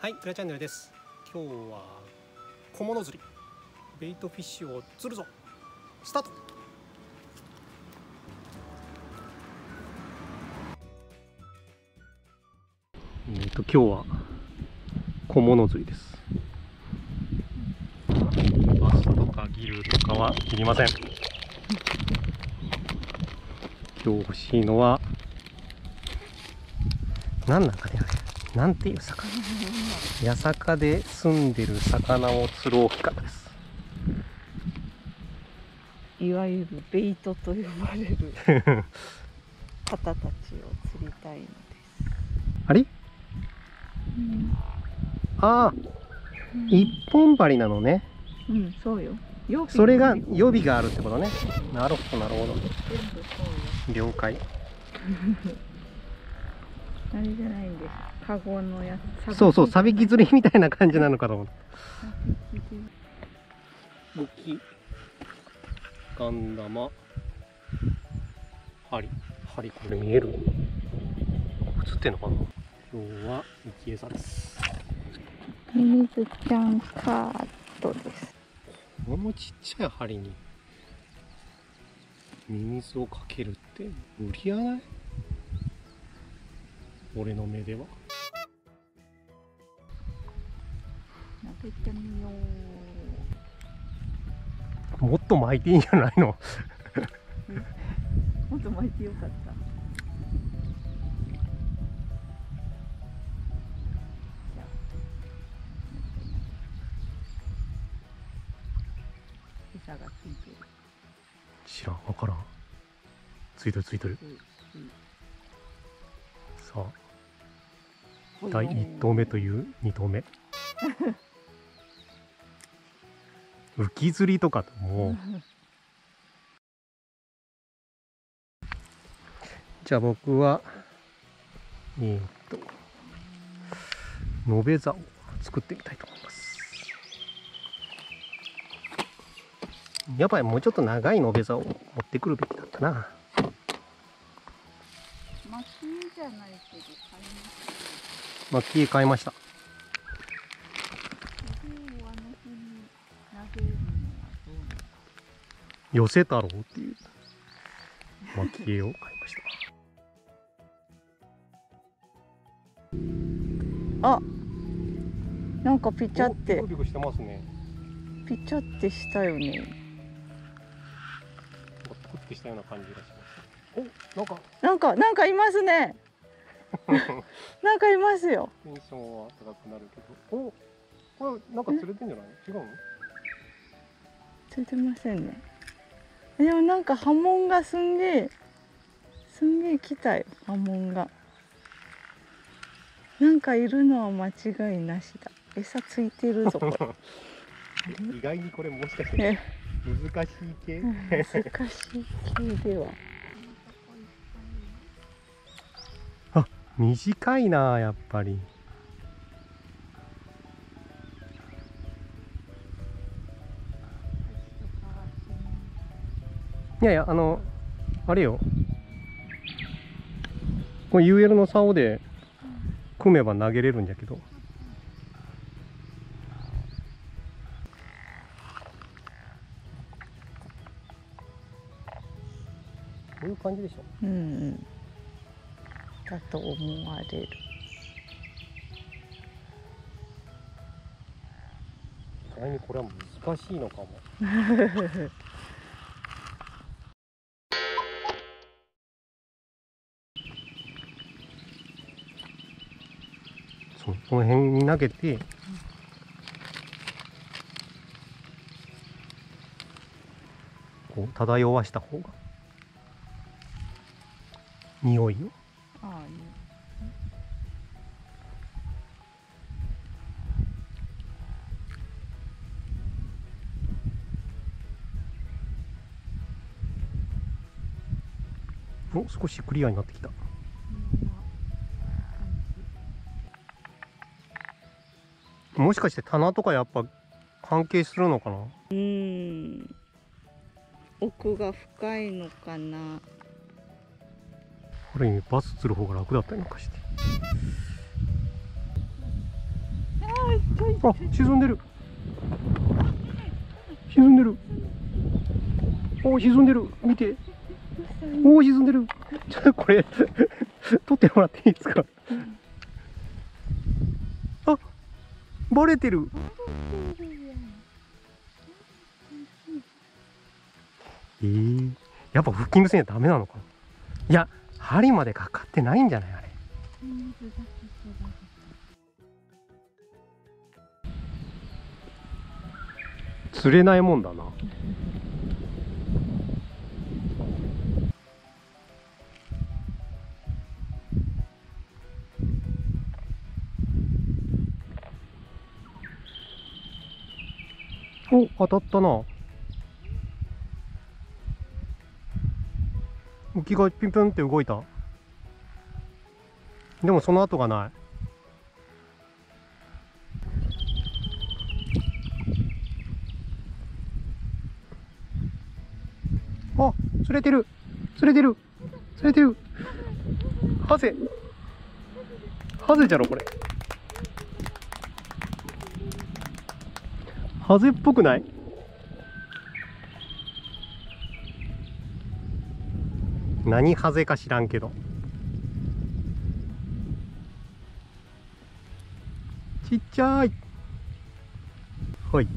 はい、クラチャンネルです。今日は小物釣り、ベイトフィッシュを釣るぞ。スタート。えっと今日は小物釣りです。バスとかギルとかは切りません。今日欲しいのは何なんかね。なんていう魚？八坂で住んでる魚を釣る置き方です。いわゆるベイトと呼ばれる 方たちを釣りたいのです。あれ？うん、ああ。一本針なのね。うん、そうよ。それが予備があるってことね。なるほどなるほど。了解 あれじゃないんです。カゴのやつ。そうそうサビ。キ釣りみたいな感じなのかと思った。サビキで武器。ガン玉針。針。これ見える？映ってんのかな？今日はミキエサです。ミミズちゃんカートです。このちっちゃい針にミミズをかけるって無理やない？俺の目では投げてみよもっと巻いていいんじゃないの？う。もっと巻いてよかった。がついてる。知らんわからんついてるついてるうんうんさあ第1投目という2投目。浮き釣りとかとも。う じゃあ僕はえー、っと延べ座を作ってみたいと思います。やっぱりもうちょっと長い延べ座を持ってくるべきだったな。巻きじゃないけど買いますまあ消え替えました。寄せ太郎っていう。蒔絵を買いました。あなんかピチャって。おピチャってしたよね。ピクピクしたような感じがします。おなんか。なんかなんかいますねなんかいますよ。テンションは高くなるけど。おこれなんか釣れてんじゃない？違うの？ついてませんね。でもなんか波紋がすんげえすんげえ来たよ波紋が。なんかいるのは間違いなしだ。餌ついてるぞ 意外にこれもしかしてれ難しい系？難しい系では短いなやっぱり。いやいやあのあれよ。これ UL の竿で組めば投げれるんじゃけど。こういう感じでしょ。うんうん。だと思われる。意外にこれは難しいのかも。そうこの辺に投げてこう漂わした方が匂いをああいい。お少しクリアになってきた。もしかして棚とかやっぱ関係するのかな？うん。奥が深いのかな？ある意味バス釣る方が楽だったのかして。あ沈んでる。沈んでる。お沈んでる。見て。おお沈んでる。ちょっとこれ撮ってもらっていいですか？あバレてる。えー、やっぱフッキングせんダメなのかな？いや針までかかってないんじゃない？あれ。釣れないもんだな。お当たったな。浮きがピンピンって動いた？でもその後がない。あ釣れてる。釣れてる。釣れてる。ハゼ。ハゼじゃろこれ。ハゼっぽくない？何ハゼか知らんけど。ちっちゃい。はい。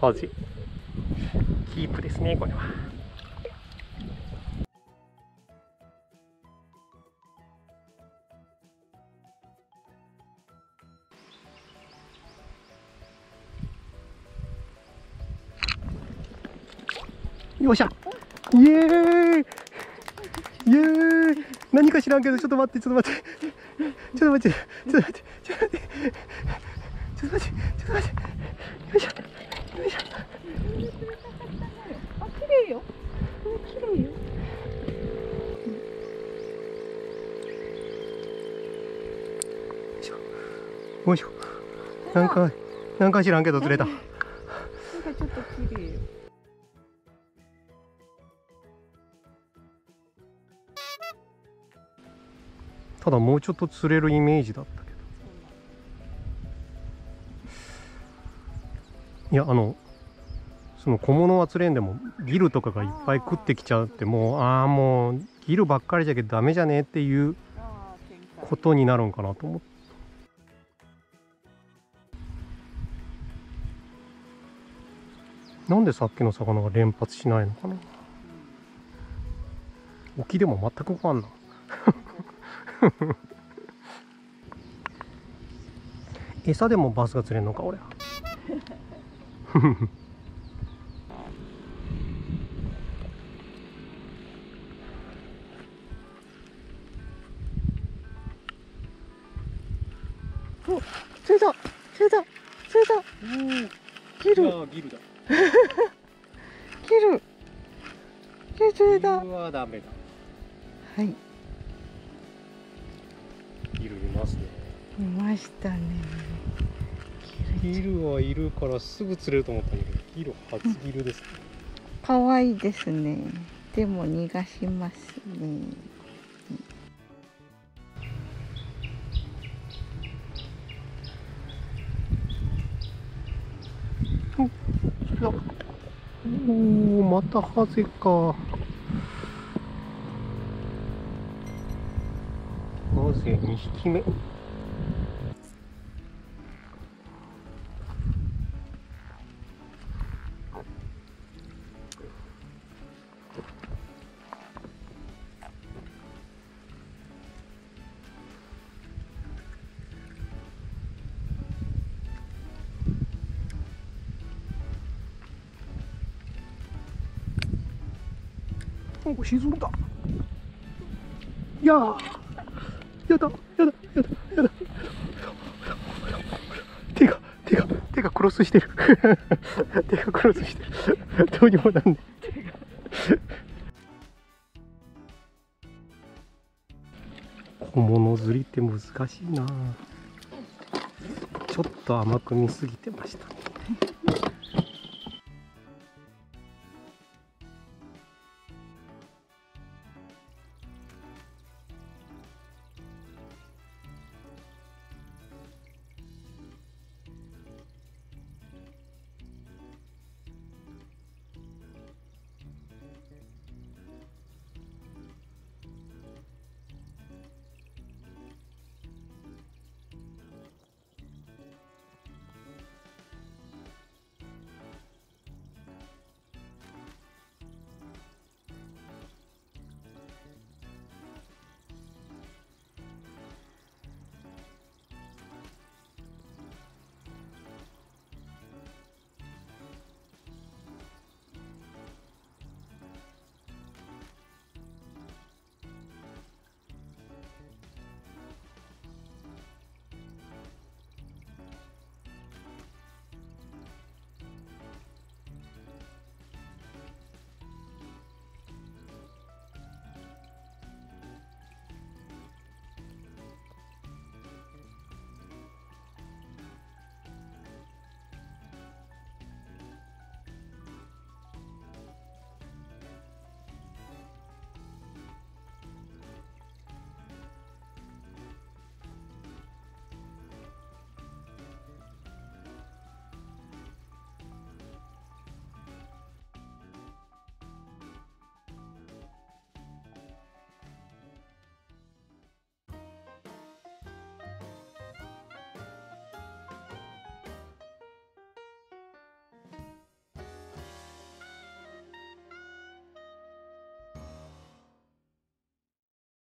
ハゼキープですねこれは。よっしゃイエーイイエーイ何か知らんけどちょっと待ってちょっと待って。ちょっと待って。ちょっと待って。ちょ。っと待ってちょ。っと待ってちょ。っと待ってよいしょ。よいしょ。あ綺麗よ綺麗よよいしょ。なんかなんか知らんけど釣れたなんかちょ。っと綺麗よただもうちょっと釣れるイメージだったけどいやあのその小物は釣れんでもギルとかがいっぱい食ってきちゃってもうああもうギルばっかりじゃけどダメじゃねえっていうことになるんかなと思って。なんでさっきの魚が連発しないのかな。沖でも全くわかんない。餌でもバスが釣れんのか俺釣れた釣れた釣れた。切る。ギルだ。切る。切る釣れたはダメだ。はいギルいますね。いましたね。ギルはいるからすぐ釣れると思ったんだけどギル初ギルですね。可愛いですね。でも逃がしますね。おおまたハゼかハゼ2匹目沈んだ。いやー。やだやだやだやだ。手が手が手がクロスしてる。手がクロスしてる。どうにもなんね小物釣りって難しいな。ちょっと甘く見すぎてましたね。